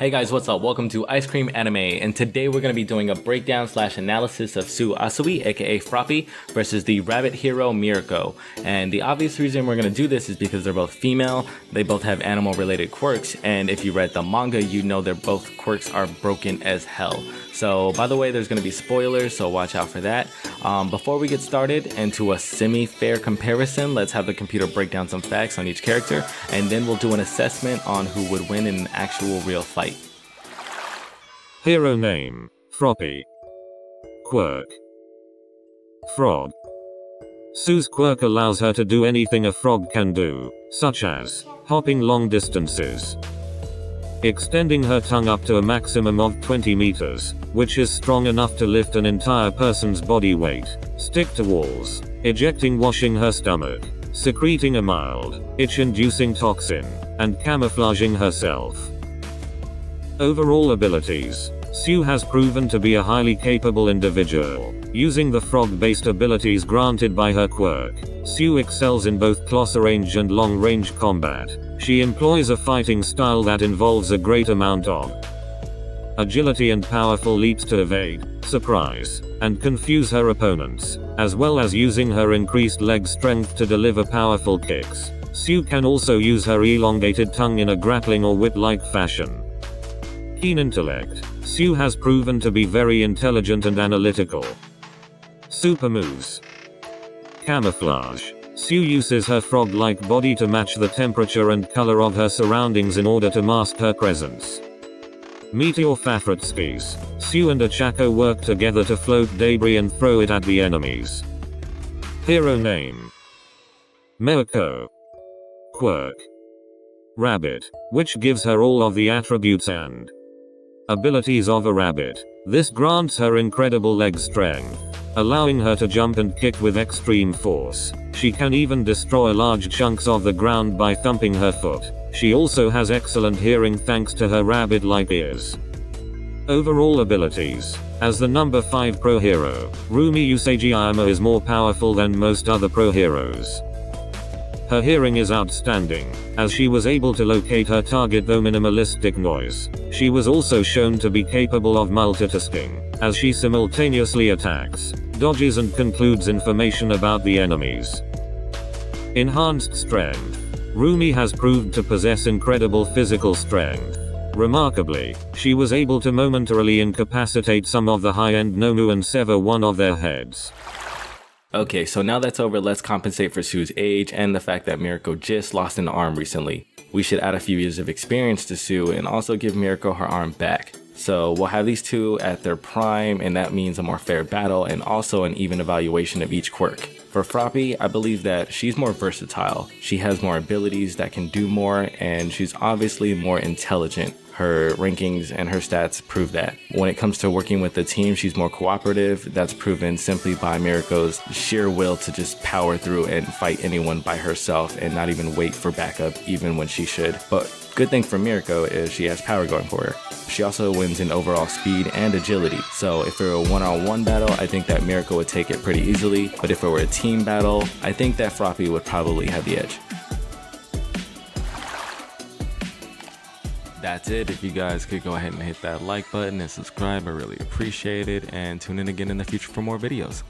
Hey guys, what's up? Welcome to Ice Creme Anime, and today we're going to be doing a breakdown slash analysis of Tsu Asui, aka Froppy, versus the rabbit hero Mirko. And the obvious reason we're going to do this is because they're both female, they both have animal related quirks, and if you read the manga, you know their both quirks are broken as hell. So, by the way, there's going to be spoilers, so watch out for that. Um, before we get started into a semi fair comparison, let's have the computer break down some facts on each character, and then we'll do an assessment on who would win in an actual real fight. Hero name Froppy. Quirk Frog. Sue's quirk allows her to do anything a frog can do, such as hopping long distances, extending her tongue up to a maximum of 20 meters, which is strong enough to lift an entire person's body weight, stick to walls, ejecting washing her stomach, secreting a mild, itch-inducing toxin, and camouflaging herself. Overall abilities. Sue has proven to be a highly capable individual. Using the frog-based abilities granted by her quirk, Sue excels in both close range and long-range combat. She employs a fighting style that involves a great amount of agility and powerful leaps to evade, surprise, and confuse her opponents, as well as using her increased leg strength to deliver powerful kicks. Sue can also use her elongated tongue in a grappling or whip-like fashion. Keen intellect. Sue has proven to be very intelligent and analytical. Super moves. Camouflage. Sue uses her frog-like body to match the temperature and color of her surroundings in order to mask her presence. Meteor Fafrotskies. Sue and Ochako work together to float debris and throw it at the enemies. Hero name. Mirko. Quirk. Rabbit, which gives her all of the attributes and abilities of a rabbit. This grants her incredible leg strength, allowing her to jump and kick with extreme force. She can even destroy large chunks of the ground by thumping her foot. She also has excellent hearing thanks to her rabbit-like ears. Overall abilities. As the number 5 pro hero, Rumi Usagi is more powerful than most other pro heroes. Her hearing is outstanding, as she was able to locate her target though minimalistic noise. She was also shown to be capable of multitasking, as she simultaneously attacks, dodges and concludes information about the enemies. Enhanced strength. Rumi has proved to possess incredible physical strength. Remarkably, she was able to momentarily incapacitate some of the high-end Nomu and sever one of their heads. Okay, so now that's over, let's compensate for Sue's age and the fact that Mirko just lost an arm recently. We should add a few years of experience to Sue and also give Mirko her arm back. So we'll have these two at their prime and that means a more fair battle and also an even evaluation of each quirk. For Froppy, I believe that she's more versatile. She has more abilities that can do more and she's obviously more intelligent her rankings and her stats prove that. When it comes to working with the team, she's more cooperative. That's proven simply by Mirko's sheer will to just power through and fight anyone by herself and not even wait for backup, even when she should. But good thing for Mirko is she has power going for her. She also wins in overall speed and agility. So if it were a one-on-one battle, I think that Mirko would take it pretty easily. But if it were a team battle, I think that Froppy would probably have the edge. That's it. If you guys could go ahead and hit that like button and subscribe, I really appreciate it. And tune in again in the future for more videos.